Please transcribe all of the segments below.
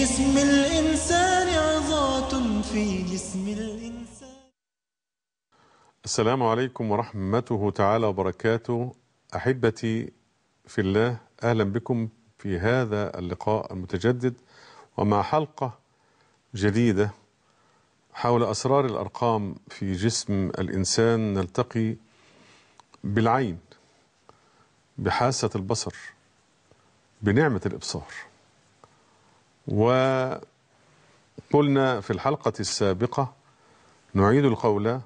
جسم الإنسان عظات في جسم الإنسان. السلام عليكم ورحمته تعالى وبركاته. أحبتي في الله أهلا بكم في هذا اللقاء المتجدد ومع حلقة جديدة حول أسرار الأرقام في جسم الإنسان. نلتقي بالعين بحاسة البصر بنعمة الإبصار. وقلنا في الحلقة السابقة نعيد القول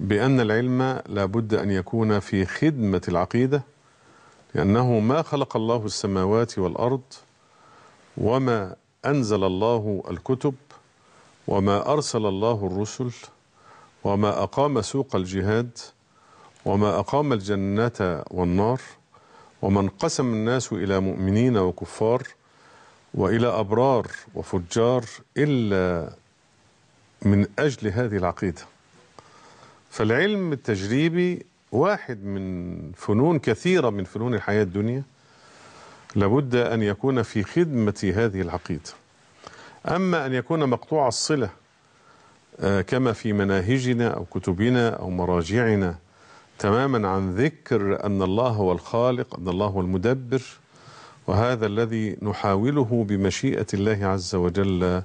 بأن العلم لابد أن يكون في خدمة العقيدة لأنه ما خلق الله السماوات والأرض وما أنزل الله الكتب وما أرسل الله الرسل وما أقام سوق الجهاد وما أقام الجنة والنار وما انقسم الناس إلى مؤمنين وكفار وإلى أبرار وفجار إلا من أجل هذه العقيدة. فالعلم التجريبي واحد من فنون كثيرة من فنون الحياة الدنيا لابد أن يكون في خدمة هذه العقيدة. أما أن يكون مقطوع الصلة آه، كما في مناهجنا أو كتبنا أو مراجعنا تماما عن ذكر أن الله هو الخالق أن الله هو المدبر وهذا الذي نحاوله بمشيئة الله عز وجل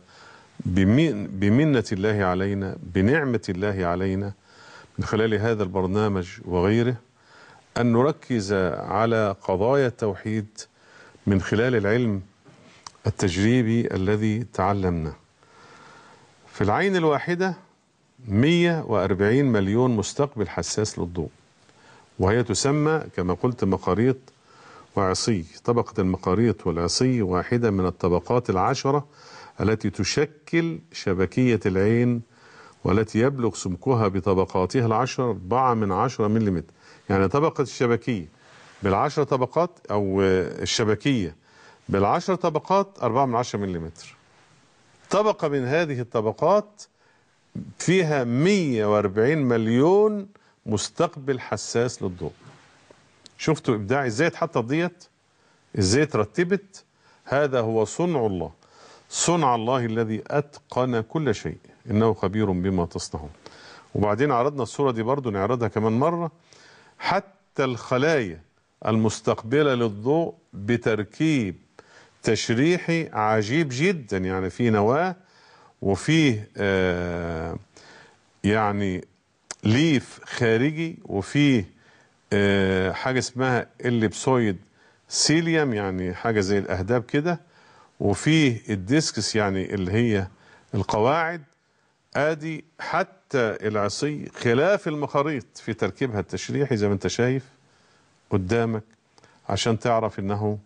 بمن- بمنة الله علينا بنعمة الله علينا من خلال هذا البرنامج وغيره أن نركز على قضايا التوحيد من خلال العلم التجريبي الذي تعلمناه في العين الواحدة 140 مليون مستقبل حساس للضوء وهي تسمى كما قلت مقاريط وعصي. طبقة المقاريط والعصي واحدة من الطبقات العشرة التي تشكل شبكية العين والتي يبلغ سمكها بطبقاتها العشر 4 من 10 ملم يعني طبقة الشبكية بالعشر طبقات أو الشبكية بالعشر طبقات 4 من 10 ملم طبقة من هذه الطبقات فيها 140 مليون مستقبل حساس للضوء. شفتوا إبداع إزاي اتحطت ديت؟ إزاي ترتبت هذا هو صنع الله. صنع الله الذي أتقن كل شيء. إنه خبير بما تصنعون. وبعدين عرضنا الصورة دي برضو نعرضها كمان مرة. حتى الخلايا المستقبلة للضوء بتركيب تشريحي عجيب جدا. يعني في نواة وفيه آه يعني ليف خارجي وفيه آه حاجة اسمها ال ellipsoid cilium يعني حاجة زي الأهداب كده. وفيه ال discs يعني اللي هي القواعد. آدي حتى العصي خلاف المخاريط في تركيبها التشريحي زي ما أنت شايف قدامك عشان تعرف إنه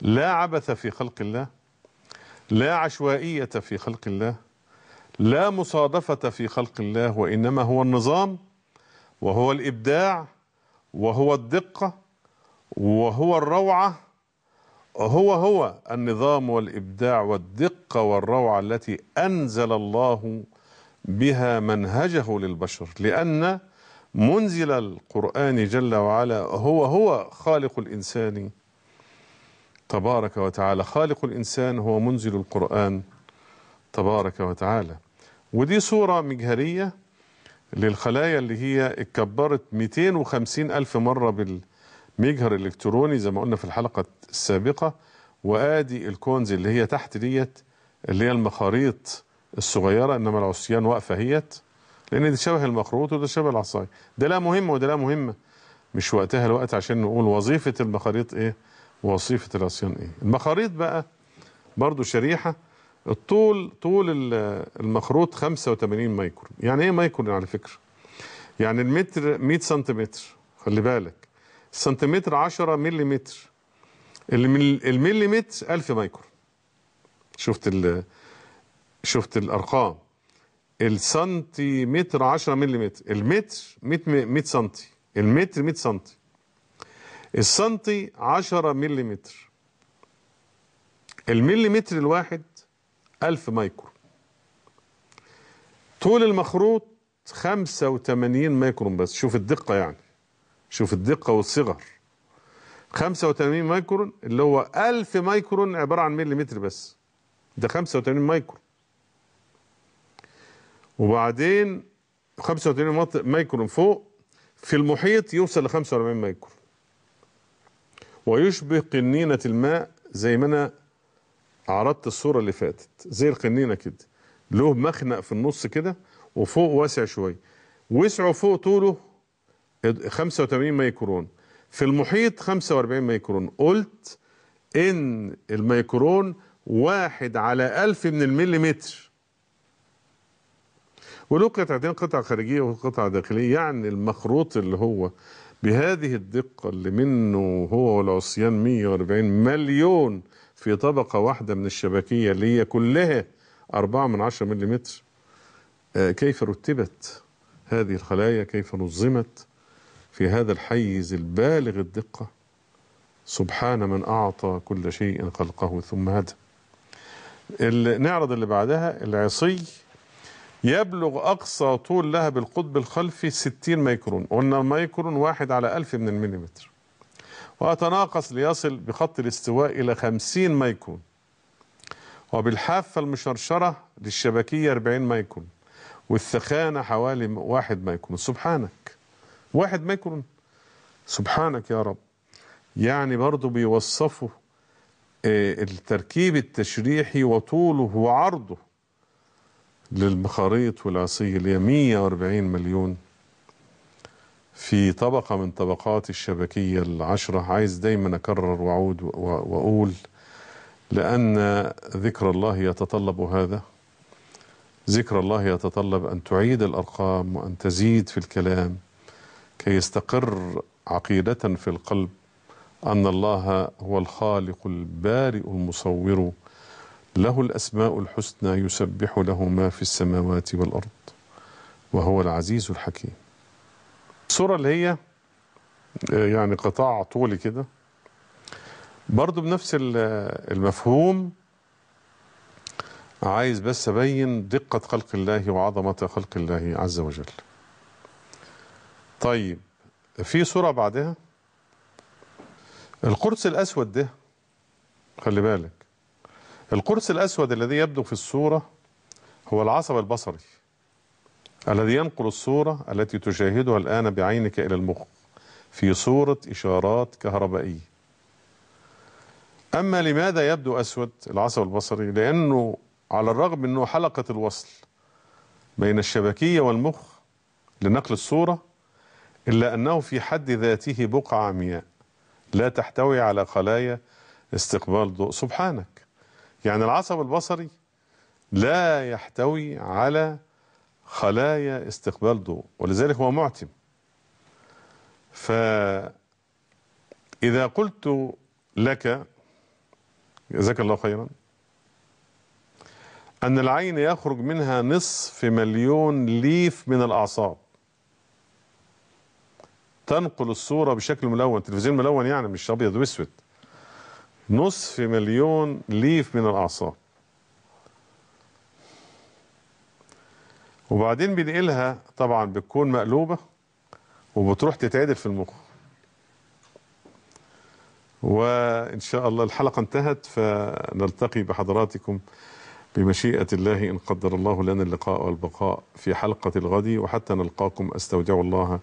لا عبث في خلق الله لا عشوائية في خلق الله لا مصادفة في خلق الله وإنما هو النظام وهو الإبداع وهو الدقة وهو الروعة هو هو النظام والإبداع والدقة والروعة التي أنزل الله بها منهجه للبشر لأن منزل القرآن جل وعلا هو هو خالق الإنسان تبارك وتعالى. خالق الإنسان هو منزل القرآن تبارك وتعالى. ودي صورة مجهرية للخلايا اللي هي اتكبرت 250 ألف مرة بالمجهر الإلكتروني زي ما قلنا في الحلقة السابقة. وآدي الكونز اللي هي تحت ديت اللي هي المخاريط الصغيرة إنما العصيان واقفة هيت. لأن دي شبه المخروط وده شبه العصاية. ده لا مهمة وده لا مهمة مش وقتها الوقت عشان نقول وظيفة المخاريط إيه ووظيفة العصيان إيه. المخاريط بقى برضو شريحة. الطول طول ال- المخروط 85 مايكرون يعني إيه مايكرون على فكرة؟ يعني المتر 100 سنتيمتر خلي بالك. السنتيمتر 10 مليمتر. المل- المليمتر 1000 مايكرون شفت ال شفت الأرقام. السنتيمتر 10 مليمتر. المتر 100 م- 100 سنتي. المتر 100 سنتي. السنتي 10 مليمتر. المليمتر الواحد 1000 مايكرون طول المخروط 85 مايكرون بس. شوف الدقة يعني. شوف الدقة والصغر. 85 مايكرون اللي هو 1000 مايكرون عبارة عن مليمتر بس. ده 85 مايكرون وبعدين 85 مط- مايكرون فوق. في المحيط يوصل ل 45 مايكرون ويشبه قنينة الماء زي ما أنا عرضت الصورة اللي فاتت. زي القنينة كده. له مخنق في النص كده وفوق واسع شوية. وسعه فوق طوله 85 مايكرون في المحيط 45 مايكرون قلت إن الميكرون واحد على ألف من المليمتر. وله قطعتين قطعة خارجية وقطعة داخلية. يعني المخروط اللي هو بهذه الدقة اللي منه هو والعصيان 140 مليون في طبقة واحدة من الشبكية اللي هي كلها أربعة من عشرة مليمتر. آه، كيف رتبت هذه الخلايا؟ كيف نظمت في هذا الحيز البالغ الدقة؟ سبحان من أعطى كل شيء خلقه ثم هدى. نعرض اللي بعدها. العصي يبلغ أقصى طول لها بالقطب الخلفي 60 ميكرون. قلنا الميكرون واحد على ألف من المليمتر. وأتناقص ليصل بخط الاستواء إلى 50 ميكرون وبالحافة المشرشرة للشبكية 40 ميكرون والثخانة حوالي واحد ميكرون سبحانك. واحد ميكرون سبحانك يا رب. يعني برضو بيوصفوا آه، التركيب التشريحي وطوله وعرضه للمخاريط والعصي اللي هي 140 مليون. في طبقة من طبقات الشبكية العشرة. عايز دايما أكرر وأعود وأقول لأن ذكر الله يتطلب هذا. ذكر الله يتطلب أن تعيد الأرقام وأن تزيد في الكلام كي يستقر عقيدة في القلب أن الله هو الخالق البارئ المصور. له الأسماء الحسنى يسبح له ما في السماوات والأرض وهو العزيز الحكيم. الصورة اللي هي آه، يعني قطاع طولي كده. برضو بنفس ال- المفهوم. عايز بس أبين دقة خلق الله وعظمة خلق الله عز وجل. طيب في صورة بعدها. القرص الأسود ده خلي بالك. القرص الأسود الذي يبدو في الصورة هو العصب البصري. الذي ينقل الصورة التي تشاهدها الآن بعينك إلى المخ في صورة إشارات كهربائية. أما لماذا يبدو أسود العصب البصري؟ لأنه على الرغم أنه حلقة الوصل بين الشبكية والمخ لنقل الصورة إلا أنه في حد ذاته بقعة عمياء لا تحتوي على خلايا استقبال ضوء. سبحانك. يعني العصب البصري لا يحتوي على خلايا استقبال ضوء ولذلك هو معتم. فإذا قلت لك جزاك الله خيرا أن العين يخرج منها نصف مليون ليف من الأعصاب. تنقل الصورة بشكل ملون تلفزيون ملون يعني مش أبيض وأسود. نصف مليون ليف من الأعصاب. وبعدين بنقلها طبعا بتكون مقلوبة وبتروح تتعدل في المخ. وإن شاء الله الحلقة انتهت فنلتقي بحضراتكم بمشيئة الله إن قدر الله لنا اللقاء والبقاء في حلقة الغد وحتى نلقاكم أستودع الله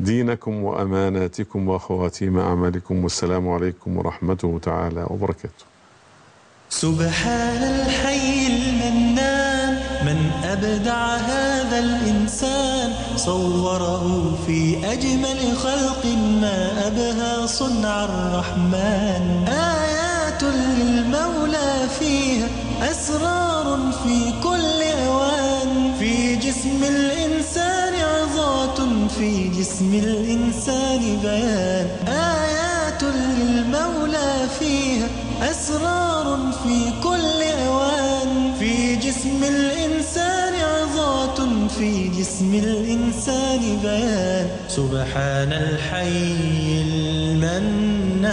دينكم وأماناتكم وخواتيم أعمالكم. والسلام عليكم ورحمته تعالى وبركاته. سبحان الحي المنان من أبدع هذا الإنسان صوره في أجمل خلق ما أبهى صنع الرحمن. آيات للمولى فيها أسرار في كل أوان. في جسم الإنسان عظات في جسم الإنسان بيان. آيات للمولى فيها أسرار في كل أوان. في جسم الإنسان في جسم الإنسان بيان سبحان الحي المنان.